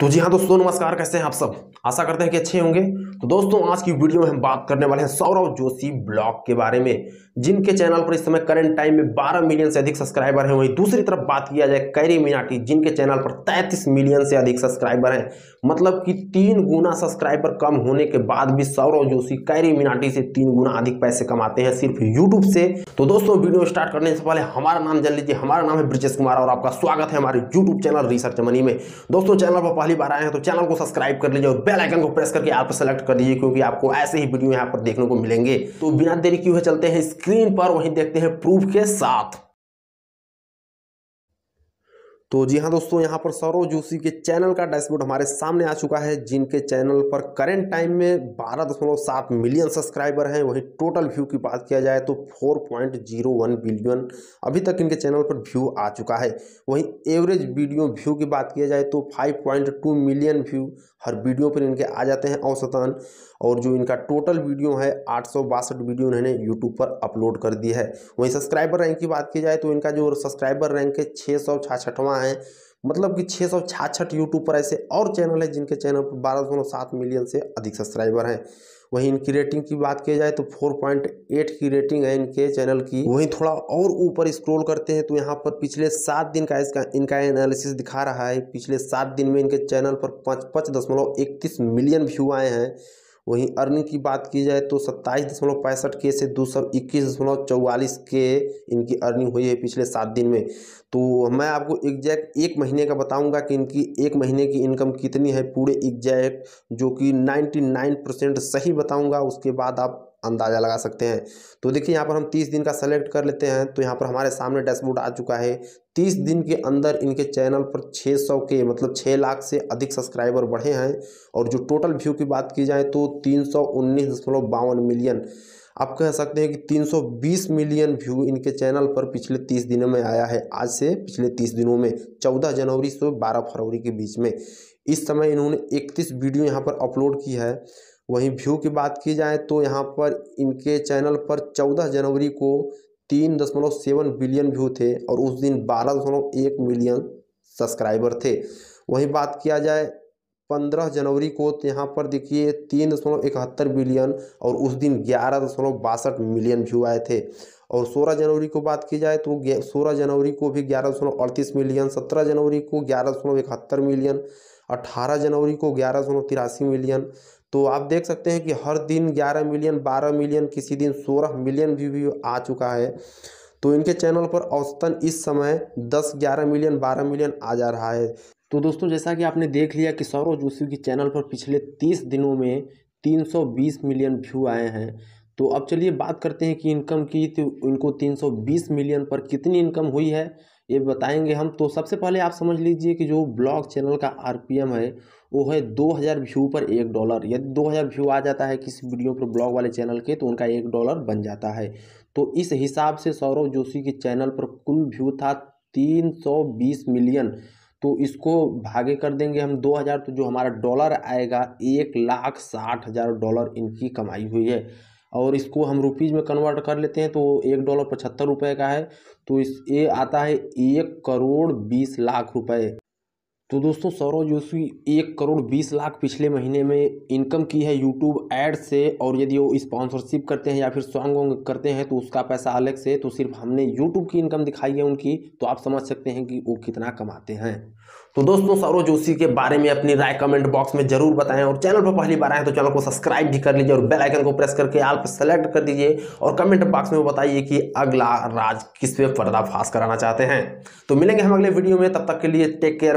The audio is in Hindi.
तो जी हाँ दोस्तों, नमस्कार, कैसे हैं आप सब? आशा करते हैं कि अच्छे होंगे। तो दोस्तों, आज की वीडियो में हम बात करने वाले हैं सौरव जोशी ब्लॉग के बारे में, जिनके चैनल पर इस समय करंट टाइम में 12 मिलियन से अधिक सब्सक्राइबर हैं। वहीं दूसरी तरफ़ बात किया जाए कैरी मिनाटी, जिनके चैनल पर 33 मिलियन से अधिक सब्सक्राइबर हैं। मतलब कि तीन गुना सब्सक्राइबर कम होने के बाद भी सौरव जोशी कैरी मिनाटी से तीन गुना अधिक पैसे कमाते हैं सिर्फ़ यूट्यूब से। तो दोस्तों, वीडियो स्टार्ट करने से पहले हमारा नाम जान लीजिए। हमारा नाम है ब्रिजेश कुमार और आपका स्वागत है हमारे यूट्यूब चैनल रिसर्च मनी में। दोस्तों चैनल पर पहली बार आए हैं तो चैनल को सब्सक्राइब कर लीजिए और बेल आइकन को प्रेस करके आप सेलेक्ट कर लीजिए क्योंकि आपको ऐसे ही वीडियो यहाँ पर देखने को मिलेंगे। तो बिना देरी क्यों है चलते हैं स्क्रीन पर, वहीं देखते हैं प्रूफ के साथ। तो जी हाँ दोस्तों, यहाँ पर सौरव जोशी के चैनल का डैशबोर्ड हमारे सामने आ चुका है, जिनके चैनल पर करंट टाइम में बारह दशमलव सात मिलियन सब्सक्राइबर हैं। वहीं टोटल व्यू की बात किया जाए तो four point zero one billion अभी तक इनके चैनल पर व्यू आ चुका है। वहीं एवरेज वीडियो व्यू की बात किया जाए तो five point two million view हर वीडियो पर इनके आ जाते हैं औसतन, और जो इनका टोटल वीडियो है, आठ सौ बासठ वीडियो इन्होंने यूट्यूब पर अपलोड कर दी है। वहीं सब्सक्राइबर रैंक की बात की जाए तो इनका जो सब्सक्राइबर रैंक है छः सौ छाछठवां है मतलब कि छः सौ छाछठ यूट्यूब पर ऐसे और चैनल है जिनके चैनल पर बारह दशमलव सात मिलियन से अधिक सब्सक्राइबर हैं। वहीं इनकी रेटिंग की बात की जाए तो 4.8 की रेटिंग है इनके चैनल की। वहीं थोड़ा और ऊपर स्क्रॉल करते हैं तो यहाँ पर पिछले सात दिन का इसका, इनका एनालिसिस दिखा रहा है। पिछले सात दिन में इनके चैनल पर पाँच पाँच दशमलव इकतीस मिलियन व्यू आए हैं। वहीं अर्निंग की बात की जाए तो सत्ताईस दशमलव पैंसठ के से दो सौ इक्कीस दशमलव चौवालीस के इनकी अर्निंग हुई है पिछले सात दिन में। तो मैं आपको एग्जैक्ट एक महीने का बताऊँगा कि इनकी एक महीने की इनकम कितनी है पूरे एग्जैक्ट जो कि नाइन्टी नाइन परसेंट सही बताऊँगा। उसके बाद आप अंदाज़ा लगा सकते हैं। तो देखिए, यहाँ पर हम तीस दिन का सेलेक्ट कर लेते हैं तो यहाँ पर हमारे सामने डैशबोर्ड आ चुका है। तीस दिन के अंदर इनके चैनल पर 600 के मतलब 6 लाख से अधिक सब्सक्राइबर बढ़े हैं, और जो टोटल व्यू की बात की जाए तो तीन सौ उन्नीस दशमलव बावन मिलियन आप कह सकते हैं कि 320 मिलियन व्यू इनके चैनल पर पिछले 30 दिनों में आया है। आज से पिछले 30 दिनों में 14 जनवरी से 12 फरवरी के बीच में। इस समय इन्होंने 31 वीडियो यहाँ पर अपलोड की है। वहीं व्यू की बात की जाए तो यहाँ पर इनके चैनल पर 14 जनवरी को तीन दशमलव सेवन बिलियन व्यू थे और उस दिन बारह दशमलव एक मिलियन सब्सक्राइबर थे। वहीं बात किया जाए पंद्रह जनवरी को तो यहाँ पर देखिए तीन दशमलव इकहत्तर बिलियन और उस दिन ग्यारह दशमलव बासठ मिलियन व्यू आए थे। और सोलह जनवरी को बात की जाए तो सोलह जनवरी को भी ग्यारह दशमलव अड़तीस मिलियन, सत्रह जनवरी को ग्यारह दशमलव इकहत्तर मिलियन अट्ठारह जनवरी को ग्यारह मिलियन। तो आप देख सकते हैं कि हर दिन 11 मिलियन 12 मिलियन, किसी दिन 16 मिलियन व्यू भी आ चुका है। तो इनके चैनल पर औसतन इस समय 10 11 मिलियन 12 मिलियन आ जा रहा है। तो दोस्तों, जैसा कि आपने देख लिया कि सौरव जोशी के चैनल पर पिछले 30 दिनों में 320 मिलियन व्यू आए हैं। तो अब चलिए बात करते हैं कि इनकम की तो इनको 320 मिलियन पर कितनी इनकम हुई है? ये बताएँगे हम। तो सबसे पहले आप समझ लीजिए कि जो ब्लॉग चैनल का आरपीएम है, वो है 2000 व्यू पर एक डॉलर। यदि 2000 व्यू आ जाता है किसी वीडियो पर ब्लॉग वाले चैनल के तो उनका एक डॉलर बन जाता है। तो इस हिसाब से सौरव जोशी के चैनल पर कुल व्यू था 320 मिलियन। तो इसको भागे कर देंगे हम 2000 तो जो हमारा डॉलर आएगा, एक लाख साठ हज़ार डॉलर इनकी कमाई हुई है। और इसको हम रुपीज़ में कन्वर्ट कर लेते हैं तो एक डॉलर पचहत्तर रुपये का है। तो इस, ये आता है एक करोड़ बीस लाख रुपए। तो दोस्तों सौरव जोशी एक करोड़ बीस लाख पिछले महीने में इनकम की है यूट्यूब एड से, और यदि वो स्पॉन्सरशिप करते हैं या फिर सॉन्ग वॉन्ग करते हैं तो उसका पैसा अलग से तो सिर्फ़ हमने यूट्यूब की इनकम दिखाई है उनकी तो आप समझ सकते हैं कि वो कितना कमाते हैं। तो दोस्तों सौरव जोशी के बारे में अपनी राय कमेंट बॉक्स में ज़रूर बताएँ, और चैनल पर पहली बार आए तो चैनल को सब्सक्राइब भी कर लीजिए, और बेल आइकन को प्रेस करके आल पर सेलेक्ट कर दीजिए, और कमेंट बॉक्स में बताइए कि अगला राज किस पे पर्दाफाश कराना चाहते हैं। तो मिलेंगे हम अगले वीडियो में, तब तक के लिए टेक केयर